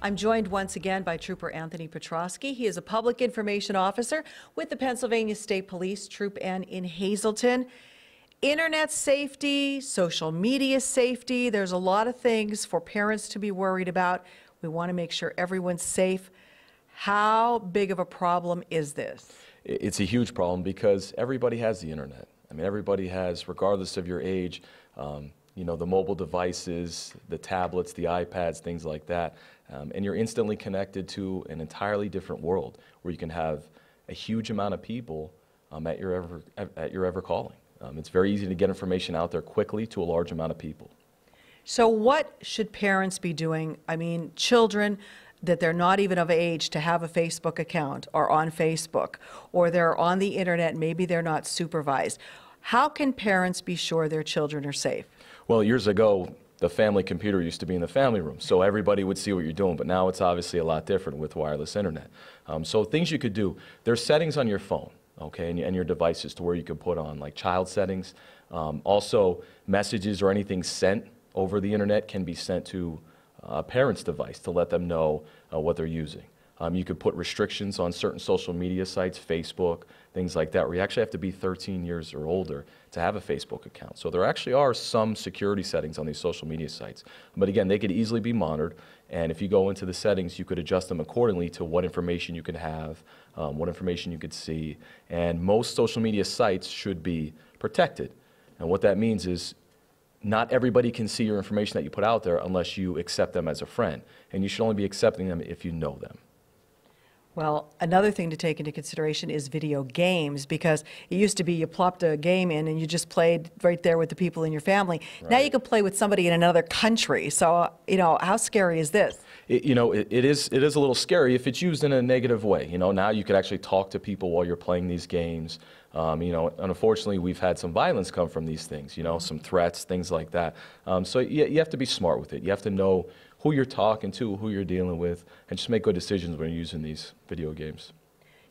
I'm joined once again by Trooper Anthony Petrosky. He is a public information officer with the Pennsylvania State Police Troop N in Hazleton. Internet safety, social media safety, there's a lot of things for parents to be worried about. We want to make sure everyone's safe. How big of a problem is this? It's a huge problem because everybody has the internet. I mean, everybody has, regardless of your age, um, you know, the mobile devices, the tablets, the iPads, things like that. Um, and you're instantly connected to an entirely different world where you can have a huge amount of people um, at, your ever, at your ever calling. Um, it's very easy to get information out there quickly to a large amount of people. So, what should parents be doing? I mean, children that they're not even of age to have a Facebook account or on Facebook, or they're on the internet, maybe they're not supervised. How can parents be sure their children are safe? Well, years ago, the family computer used to be in the family room, so everybody would see what you're doing. But now it's obviously a lot different with wireless internet. Um, so things you could do. There's settings on your phone, okay, and, and your devices to where you could put on like child settings. Um, also, messages or anything sent over the internet can be sent to a parent's device to let them know uh, what they're using. Um, you could put restrictions on certain social media sites, Facebook, things like that, where you actually have to be 13 years or older to have a Facebook account. So there actually are some security settings on these social media sites. But again, they could easily be monitored, and if you go into the settings, you could adjust them accordingly to what information you could have, um, what information you could see. And most social media sites should be protected. And what that means is not everybody can see your information that you put out there unless you accept them as a friend. And you should only be accepting them if you know them. Well, another thing to take into consideration is video games because it used to be you plopped a game in and you just played right there with the people in your family. Now you can play with somebody in another country. So, you know, how scary is this? It, you know, it, it is it is a little scary if it's used in a negative way. You know, now you could actually talk to people while you're playing these games. Um, you know, unfortunately, we've had some violence come from these things. You know, some threats, things like that. Um, so you, you have to be smart with it. You have to know who you're talking to, who you're dealing with, and just make good decisions when you're using these video games.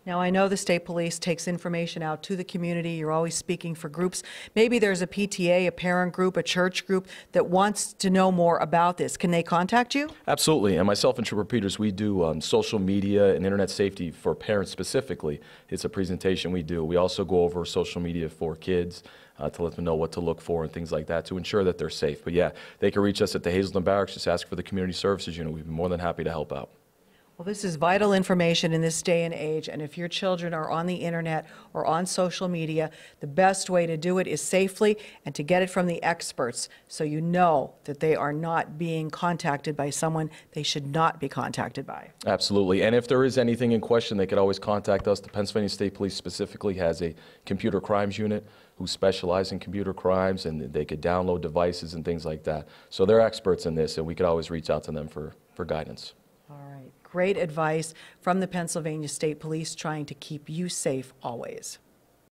Now, I know the state police takes information out to the community. You're always speaking for groups. Maybe there's a PTA, a parent group, a church group that wants to know more about this. Can they contact you? Absolutely. And myself and Trooper Peters, we do um, social media and internet safety for parents specifically. It's a presentation we do. We also go over social media for kids uh, to let them know what to look for and things like that to ensure that they're safe. But yeah, they can reach us at the Hazleton Barracks. Just ask for the Community Services Unit. We'd be more than happy to help out. Well, this is vital information in this day and age, and if your children are on the internet or on social media, the best way to do it is safely and to get it from the experts so you know that they are not being contacted by someone they should not be contacted by. Absolutely. And if there is anything in question, they could always contact us. The Pennsylvania State Police specifically has a computer crimes unit who specialize in computer crimes, and they could download devices and things like that. So they're experts in this, and we could always reach out to them for, for guidance. All right, great advice from the Pennsylvania State Police trying to keep you safe always.